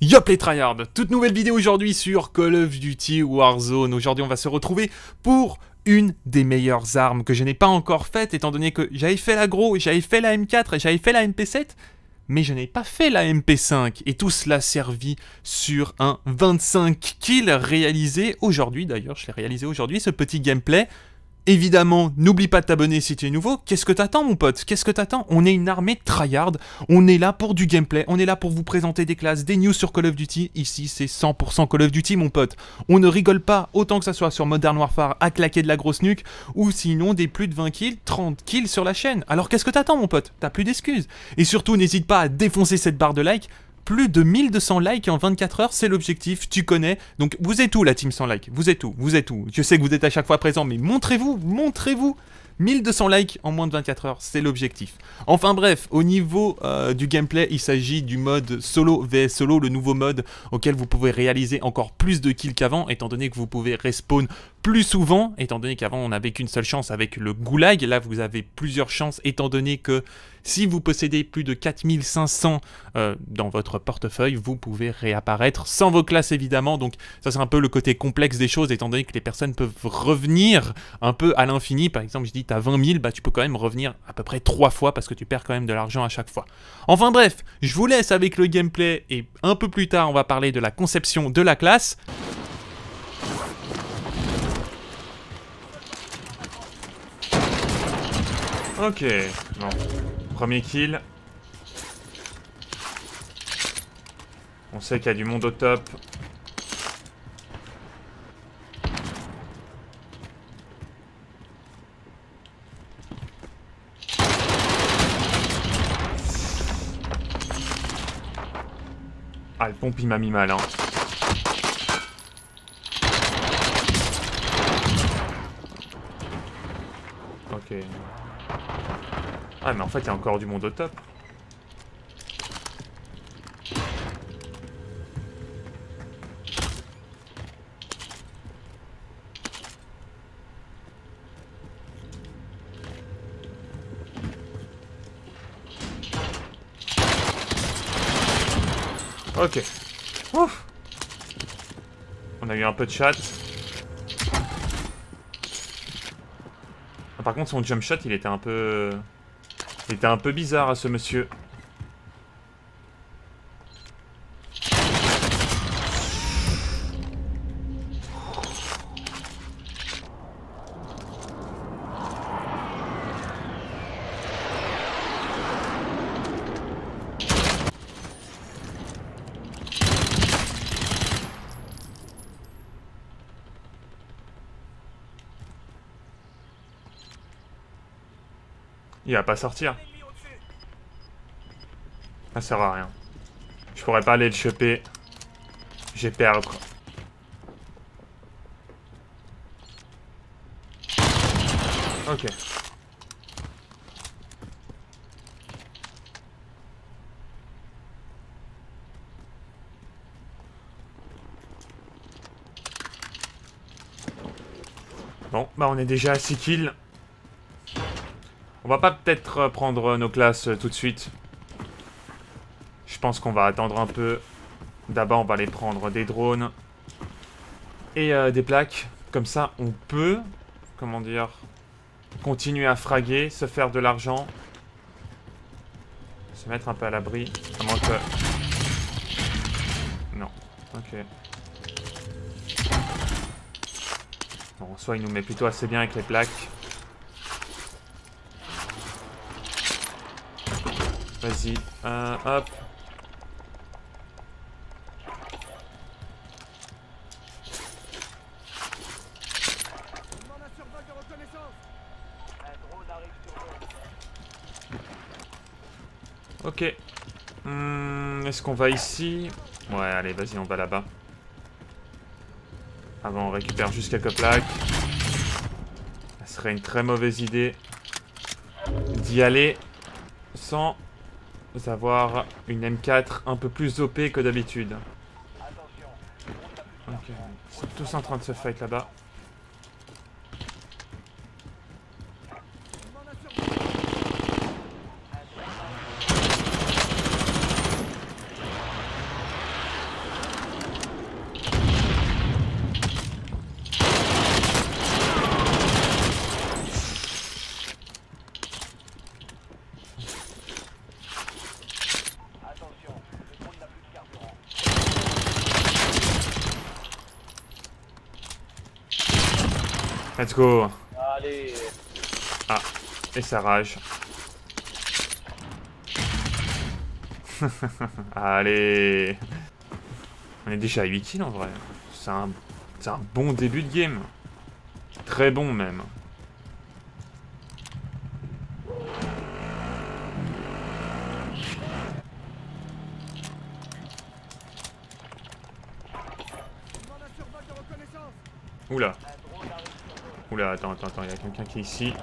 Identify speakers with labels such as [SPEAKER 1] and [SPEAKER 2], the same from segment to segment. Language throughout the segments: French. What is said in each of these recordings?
[SPEAKER 1] Yop les tryhards. Toute nouvelle vidéo aujourd'hui sur Call of Duty Warzone. Aujourd'hui on va se retrouver pour une des meilleures armes que je n'ai pas encore faites étant donné que j'avais fait l'agro, j'avais fait la M4 et j'avais fait la MP7 mais je n'ai pas fait la MP5 et tout cela servi sur un 25 kills réalisé aujourd'hui. D'ailleurs, je l'ai réalisé aujourd'hui ce petit gameplay Évidemment, n'oublie pas de t'abonner si tu es nouveau. Qu'est-ce que t'attends, mon pote? Qu'est-ce que t'attends? On est une armée tryhard. On est là pour du gameplay. On est là pour vous présenter des classes, des news sur Call of Duty. Ici, c'est 100% Call of Duty, mon pote. On ne rigole pas autant que ça soit sur Modern Warfare à claquer de la grosse nuque ou sinon des plus de 20 kills, 30 kills sur la chaîne. Alors qu'est-ce que t'attends, mon pote? T'as plus d'excuses. Et surtout, n'hésite pas à défoncer cette barre de like plus de 1200 likes en 24 heures, c'est l'objectif, tu connais. Donc vous êtes où la team 100 likes? Vous êtes où? Vous êtes où? Je sais que vous êtes à chaque fois présent, mais montrez-vous, montrez-vous 1200 likes en moins de 24 heures, c'est l'objectif. Enfin bref, au niveau euh, du gameplay, il s'agit du mode solo vs solo, le nouveau mode auquel vous pouvez réaliser encore plus de kills qu'avant, étant donné que vous pouvez respawn plus souvent, étant donné qu'avant on n'avait qu'une seule chance avec le goulag, là vous avez plusieurs chances, étant donné que si vous possédez plus de 4500 euh, dans votre portefeuille, vous pouvez réapparaître sans vos classes évidemment, donc ça c'est un peu le côté complexe des choses, étant donné que les personnes peuvent revenir un peu à l'infini, par exemple je dis t'as 20 000, bah tu peux quand même revenir à peu près 3 fois parce que tu perds quand même de l'argent à chaque fois. Enfin bref, je vous laisse avec le gameplay et un peu plus tard on va parler de la conception de la classe. Ok, bon. Premier kill. On sait qu'il y a du monde au top. Ah, le pompe, il m'a mis mal, hein. Ok. Ah, mais en fait, il y a encore du monde au top. Ok. Ouf. On a eu un peu de chat. Ah, par contre, son jump shot, il était un peu... Il était un peu bizarre à ce monsieur. Il va pas sortir. Ça sert à rien. Je pourrais pas aller le choper. J'ai perdre. Ok. Bon, bah on est déjà à 6 kills. On va pas peut-être prendre nos classes euh, tout de suite. Je pense qu'on va attendre un peu. D'abord, on va aller prendre des drones et euh, des plaques. Comme ça, on peut, comment dire, continuer à fraguer, se faire de l'argent. Se mettre un peu à l'abri. À moins que... Non. Ok. Bon, soit il nous met plutôt assez bien avec les plaques. Vas-y. Hop. Ok. Hmm, est-ce qu'on va ici? Ouais, allez, vas-y, on va là-bas. Avant, on récupère juste quelques plaques. Ça serait une très mauvaise idée d'y aller sans avoir une M4 un peu plus OP que d'habitude. Ok, ils sont tous en train de se fight là-bas. Let's go.
[SPEAKER 2] Allez.
[SPEAKER 1] Ah, et ça rage. Allez. On est déjà à 8 kills en vrai. C'est un, c'est un bon début de game. Très bon même. Oula. Oula, attends, attends, attends, il y a quelqu'un qui est ici.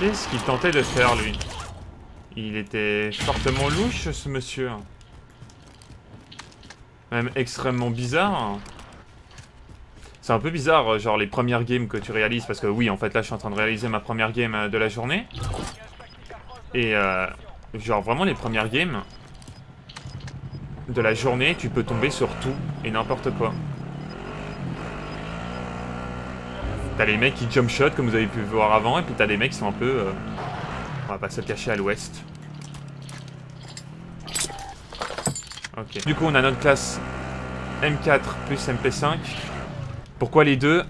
[SPEAKER 1] Qu'est-ce qu'il tentait de faire, lui? Il était fortement louche, ce monsieur. Même extrêmement bizarre. C'est un peu bizarre, genre, les premières games que tu réalises, parce que oui, en fait, là, je suis en train de réaliser ma première game euh, de la journée. Et, euh, genre, vraiment, les premières games de la journée, tu peux tomber sur tout et n'importe quoi. T'as les mecs qui jump shot comme vous avez pu voir avant, et puis t'as des mecs qui sont un peu... euh, On va pas se cacher à l'ouest. Ok. Du coup, on a notre classe M4 plus MP5. Pourquoi les deux?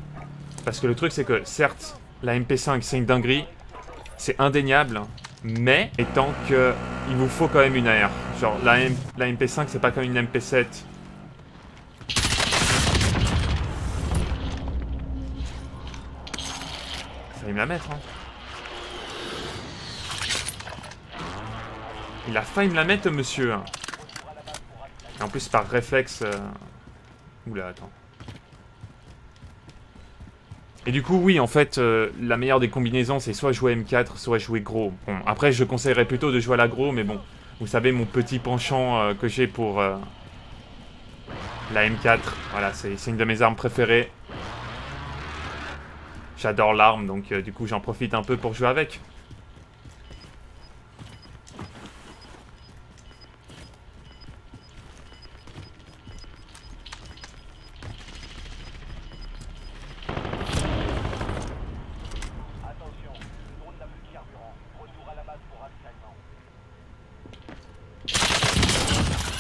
[SPEAKER 1] Parce que le truc, c'est que, certes, la MP5, c'est une dinguerie. C'est indéniable. Mais, étant que il vous faut quand même une AR. Genre, la, M- la MP5, c'est pas comme une MP7. Fallait me la mettre, hein. Il a failli me la mettre, monsieur. hein. Et en plus, par réflexe... euh, Oula, attends. Et du coup, oui, en fait, euh, la meilleure des combinaisons, c'est soit jouer M4, soit jouer gros. Bon, après, je conseillerais plutôt de jouer à l'agro, mais bon, vous savez, mon petit penchant euh, que j'ai pour euh, la M4, voilà, c'est une de mes armes préférées. J'adore l'arme, donc euh, du coup, j'en profite un peu pour jouer avec.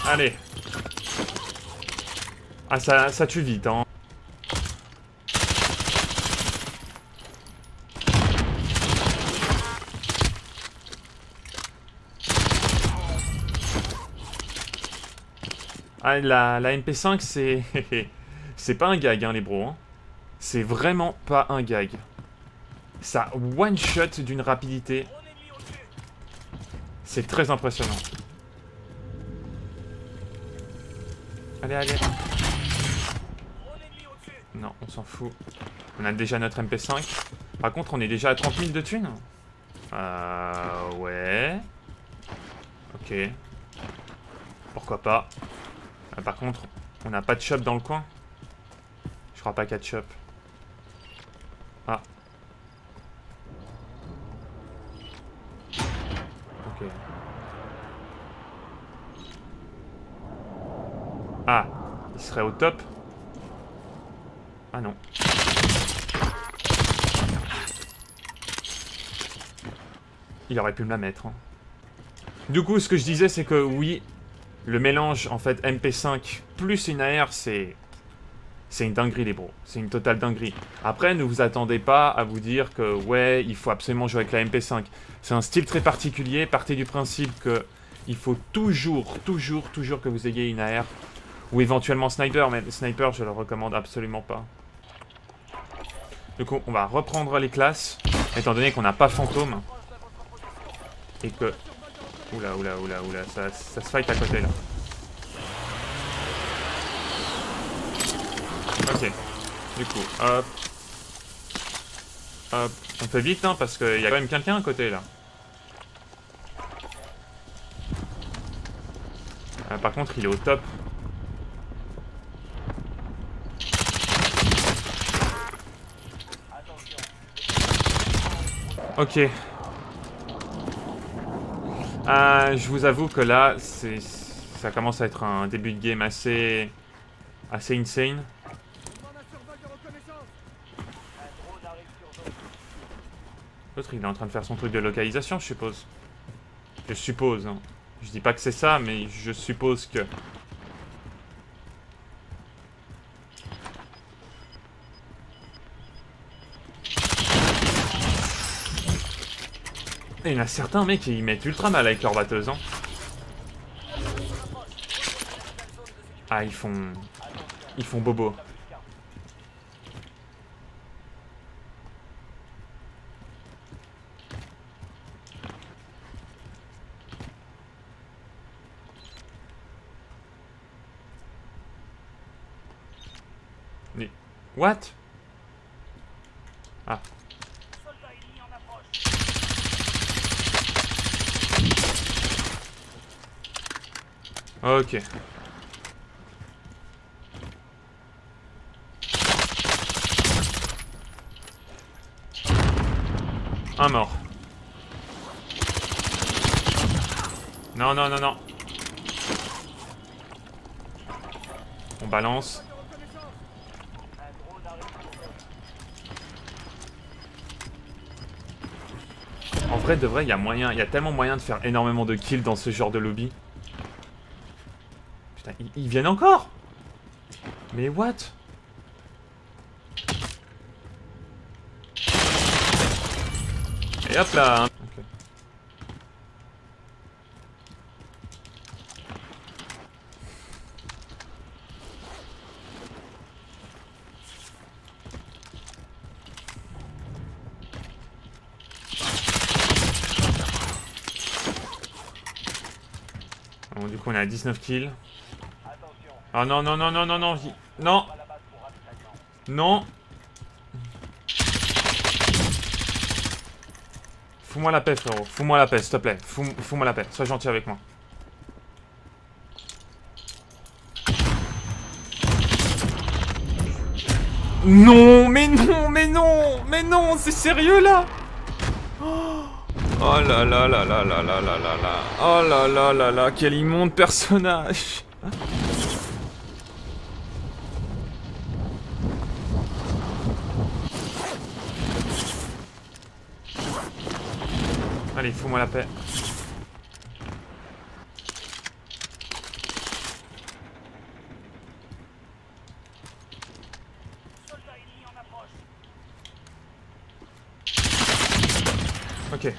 [SPEAKER 1] Allez. Ah, ça, ça tue vite, hein. Ah, la, la MP5, c'est... c'est pas un gag, hein, les bros. hein. C'est vraiment pas un gag. Ça one-shot d'une rapidité. C'est très impressionnant. Allez, allez. Non, on s'en fout. On a déjà notre MP5. Par contre, on est déjà à 30 000 de thunes. Euh... Ouais. Ok. Pourquoi pas. Euh, par contre, on n'a pas de shop dans le coin. Je crois pas qu'il y a de shop. Ah. Ok. Ah, il au top. Ah non. Il aurait pu me la mettre. hein. Du coup, ce que je disais, c'est que oui, le mélange, en fait, MP5 plus une AR, c'est... C'est une dinguerie, les bros. C'est une totale dinguerie. Après, ne vous attendez pas à vous dire que, ouais, il faut absolument jouer avec la MP5. C'est un style très particulier. Partez du principe que il faut toujours, toujours, toujours que vous ayez une AR. Ou éventuellement sniper, mais sniper, je le recommande absolument pas. Du coup, on va reprendre les classes, étant donné qu'on n'a pas fantôme. Et que... Oula, oula, oula, oula, ça, ça se fight à côté, là. Ok. Du coup, hop. Hop. On fait vite, hein, parce qu'il y a quand même quelqu'un à côté, là. Ah, par contre, il est au top. Ok. Ah, je vous avoue que là, c'est, ça commence à être un début de game assez, assez insane. L'autre, il est en train de faire son truc de localisation, je suppose. Je suppose, hein. Je dis pas que c'est ça, mais je suppose que... Et il y en a certains, mecs, ils mettent ultra mal avec leur batteuse, hein. Ah, ils font... Ils font bobo. What? Ok. Un mort. Non, non, non, non. On balance. En vrai, de vrai, il y a moyen, il y a tellement moyen de faire énormément de kills dans ce genre de lobby. Ils, viennent encore Mais what? Et hop là hein. Bon, du coup, on est à 19 kills. Ah non, non, non, non, non, non, non, non. Fous-moi la paix, frérot. Fous-moi la paix, s'il te plaît. Fous- Fous-moi la paix. Sois gentil avec moi. Non, mais non, mais non, mais non, c'est sérieux là Oh là là là là là là là là là Oh là là là là, quel immonde personnage Fous-moi la paix. Ok.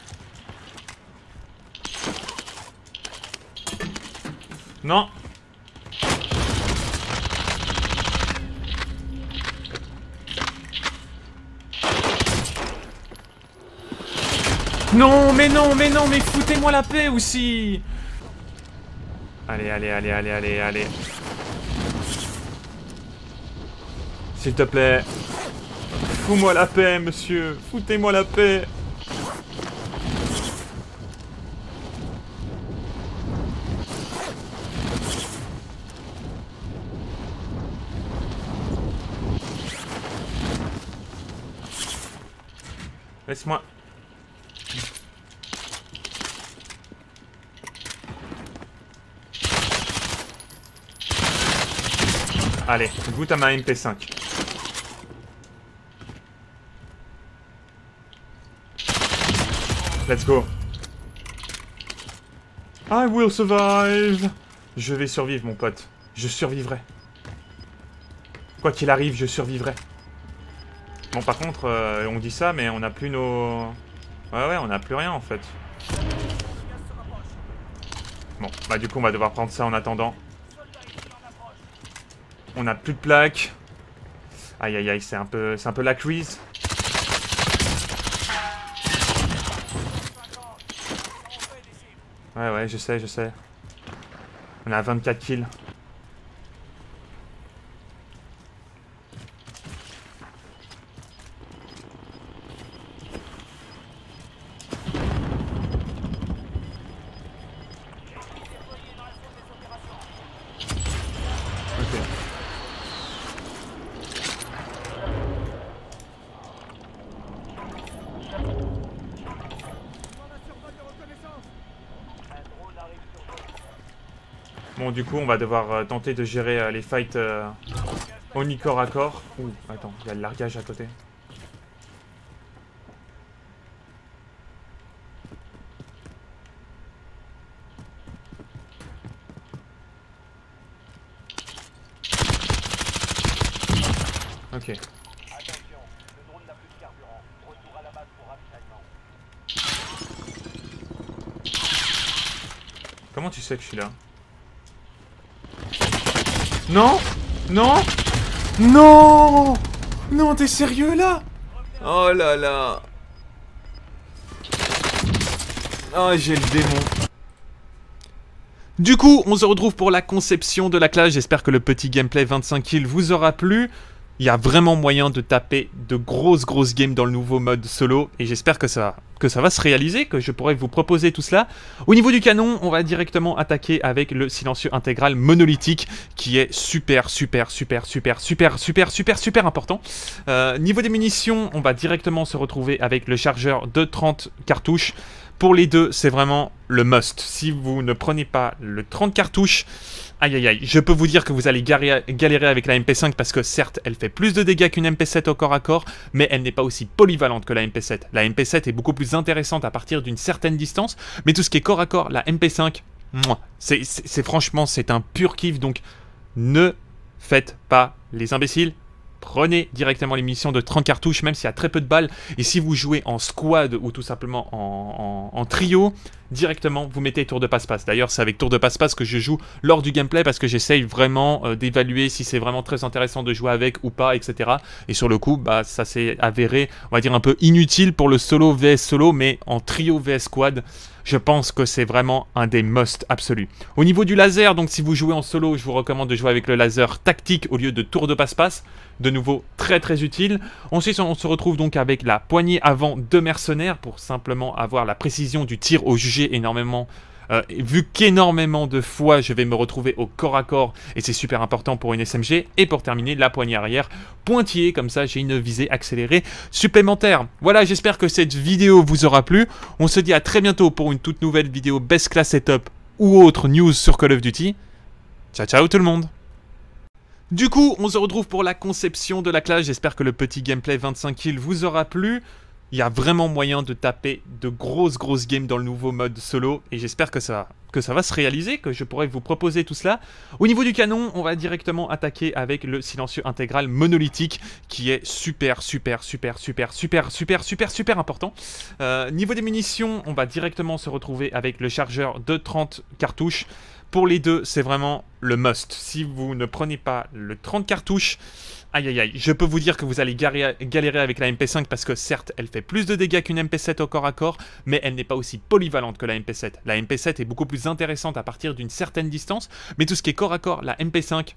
[SPEAKER 1] Non Non, mais non, mais non, mais foutez-moi la paix aussi Allez, allez, allez, allez, allez, allez. S'il te plaît. Fous-moi la paix, monsieur. Foutez-moi la paix. Laisse-moi. Allez, goûte à ma MP5. Let's go. I will survive. Je vais survivre, mon pote. Je survivrai. Quoi qu'il arrive, je survivrai. Bon, par contre, euh, on dit ça, mais on n'a plus nos... Ouais, ouais, on n'a plus rien, en fait. Bon, bah du coup, on va devoir prendre ça en attendant. On n'a plus de plaques. Aïe, aïe, aïe, c'est un peu, c'est un peu la crise. Ouais, ouais, je sais, je sais. On a 24 kills. Ok. bon, du coup, on va devoir euh, tenter de gérer euh, les fights euh, au corps à corps. Ouh, attends, il y a le largage à côté. Ok. Comment tu sais que je suis là? Non Non Non Non, t'es sérieux là? Oh là là Oh, j'ai le démon. Du coup, on se retrouve pour la conception de la classe. J'espère que le petit gameplay 25 kills vous aura plu. Il y a vraiment moyen de taper de grosses grosses games dans le nouveau mode solo et j'espère que ça, va se réaliser, que je pourrai vous proposer tout cela. Au niveau du canon, on va directement attaquer avec le silencieux intégral monolithique qui est super super super super super super super super important. Euh, niveau des munitions, on va directement se retrouver avec le chargeur de 30 cartouches. Pour les deux, c'est vraiment le must. Si vous ne prenez pas le 30 cartouches, aïe aïe aïe, je peux vous dire que vous allez galérer avec la MP5 parce que certes, elle fait plus de dégâts qu'une MP7 au corps à corps, mais elle n'est pas aussi polyvalente que la MP7. La MP7 est beaucoup plus intéressante à partir d'une certaine distance, mais tout ce qui est corps à corps, la MP5, c'est franchement, c'est un pur kiff, donc ne faites pas les imbéciles, prenez directement l'émission de 30 cartouches, même s'il y a très peu de balles. Et si vous jouez en squad ou tout simplement en, trio, directement vous mettez tour de passe-passe. D'ailleurs, c'est avec tour de passe-passe que je joue lors du gameplay parce que j'essaye vraiment euh, d'évaluer si c'est vraiment très intéressant de jouer avec ou pas, etc. Et sur le coup, bah, ça s'est avéré, on va dire, un peu inutile pour le solo vs solo, mais en trio vs squad je pense que c'est vraiment un des must absolus. Au niveau du laser, donc si vous jouez en solo, je vous recommande de jouer avec le laser tactique au lieu de tour de passe-passe. De nouveau, très très utile. Ensuite, on se retrouve donc avec la poignée avant de mercenaires pour simplement avoir la précision du tir au jugé énormément euh, vu qu'énormément de fois je vais me retrouver au corps à corps et c'est super important pour une SMG. Et pour terminer, la poignée arrière pointillée, comme ça j'ai une visée accélérée supplémentaire. Voilà, j'espère que cette vidéo vous aura plu. On se dit à très bientôt pour une toute nouvelle vidéo Best Class Setup ou autre news sur Call of Duty. Ciao ciao tout le monde du coup, on se retrouve pour la conception de la classe. J'espère que le petit gameplay 25 kills vous aura plu il y a vraiment moyen de taper de grosses grosses games dans le nouveau mode solo et j'espère que ça, va se réaliser, que je pourrai vous proposer tout cela. Au niveau du canon, on va directement attaquer avec le silencieux intégral monolithique qui est super super super super super super super super important. Euh, niveau des munitions, on va directement se retrouver avec le chargeur de 30 cartouches. Pour les deux, c'est vraiment le must. Si vous ne prenez pas le 30 cartouches, Aïe aïe aïe, je peux vous dire que vous allez galérer avec la MP5 parce que certes, elle fait plus de dégâts qu'une MP7 au corps à corps, mais elle n'est pas aussi polyvalente que la MP7. La MP7 est beaucoup plus intéressante à partir d'une certaine distance, mais tout ce qui est corps à corps, la MP5,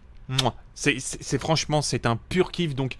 [SPEAKER 1] c'est franchement, c'est un pur kiff, donc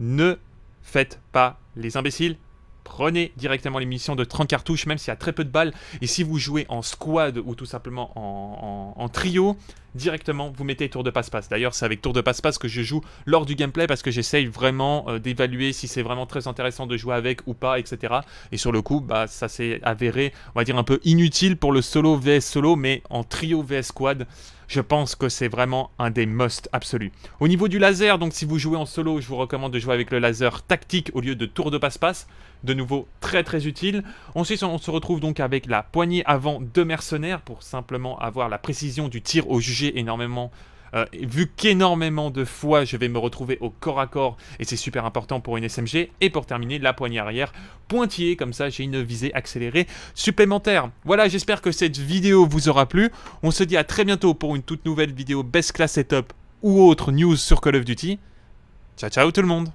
[SPEAKER 1] ne faites pas les imbéciles, prenez directement l'émission de 30 cartouches, même s'il y a très peu de balles. Et si vous jouez en squad ou tout simplement en, trio, directement vous mettez tour de passe-passe. D'ailleurs, c'est avec tour de passe-passe que je joue lors du gameplay parce que j'essaye vraiment euh, d'évaluer si c'est vraiment très intéressant de jouer avec ou pas, etc. Et sur le coup, bah, ça s'est avéré, on va dire, un peu inutile pour le solo vs solo, mais en trio vs squad je pense que c'est vraiment un des must absolus. Au niveau du laser, donc si vous jouez en solo, je vous recommande de jouer avec le laser tactique au lieu de tour de passe-passe. De nouveau, très très utile. Ensuite, on se retrouve donc avec la poignée avant de mercenaires pour simplement avoir la précision du tir au jugé énormément euh, vu qu'énormément de fois je vais me retrouver au corps à corps et c'est super important pour une SMG. Et pour terminer, la poignée arrière pointillée, comme ça j'ai une visée accélérée supplémentaire. Voilà, j'espère que cette vidéo vous aura plu. On se dit à très bientôt pour une toute nouvelle vidéo Best Class Setup ou autre news sur Call of Duty. Ciao ciao tout le monde